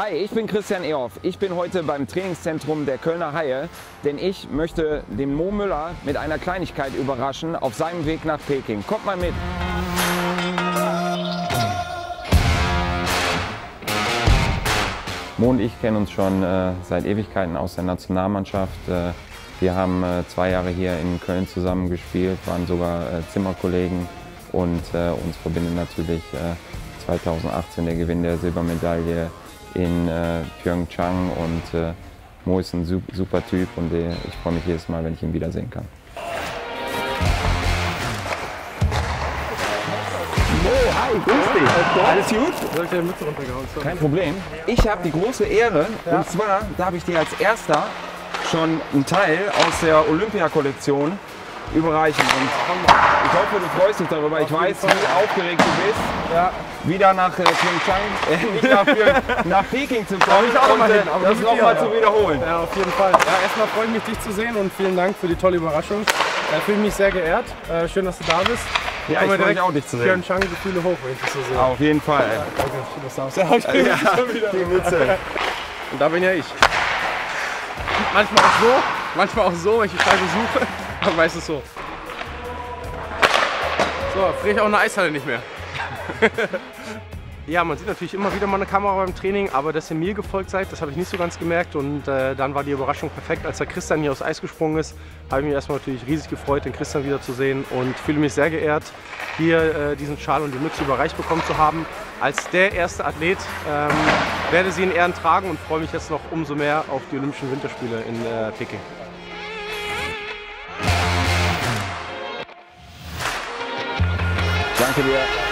Hi, ich bin Christian Ehoff. Ich bin heute beim Trainingszentrum der Kölner Haie, denn ich möchte den Mo Müller mit einer Kleinigkeit überraschen auf seinem Weg nach Peking. Kommt mal mit. Mo und ich kennen uns schon äh, seit Ewigkeiten aus der Nationalmannschaft. Äh, wir haben äh, zwei Jahre hier in Köln zusammen gespielt, waren sogar äh, Zimmerkollegen und äh, uns verbindet natürlich 2018 äh, der Gewinn der Silbermedaille in Pyeongchang und Mo ist ein super Typ und ich freue mich jedes Mal, wenn ich ihn wiedersehen kann. Oh, hi, grüß dich. Alles gut? Soll ich deine Mütze runtergehauen? Kein Problem. Ich habe die große Ehre, ja. und zwar darf ich dir als erster schon einen Teil aus der Olympia-Kollektion überreichen. Und ich hoffe, du freust dich darüber. Ich weiß, wie aufgeregt du bist, ja. wieder nach äh, Pyeongchang, äh, nicht nach, nach, Peking zu kommen und äh, das nochmal zu wiederholen. Ja, auf jeden Fall. Ja, erstmal freue ich mich, dich zu sehen und vielen Dank für die tolle Überraschung. Ich fühle mich sehr geehrt. Äh, schön, dass du da bist. Ja, ich freue mich auch, dich zu sehen. Pyeongchang Gefühle hoch, wenn ich dich so sehe. Auf jeden Fall. Ja, danke, schön, dass du da bist. Ja, ich ja, die Mütze. Und da bin ja ich. Manchmal auch so, manchmal auch so, wenn ich die Scheibe suche, meistens so. So, friere ich auch in der Eishalle nicht mehr. Ja, man sieht natürlich immer wieder mal eine Kamera beim Training, aber dass ihr mir gefolgt seid, das habe ich nicht so ganz gemerkt. Und äh, dann war die Überraschung perfekt. Als der Christian hier aufs Eis gesprungen ist, habe ich mich erstmal natürlich riesig gefreut, den Christian wiederzusehen und fühle mich sehr geehrt, hier äh, diesen Schal und die Mütze überreicht bekommen zu haben. Als der erste Athlet ähm, werde sie in Ehren tragen und freue mich jetzt noch umso mehr auf die Olympischen Winterspiele in äh, Peking. Danke dir.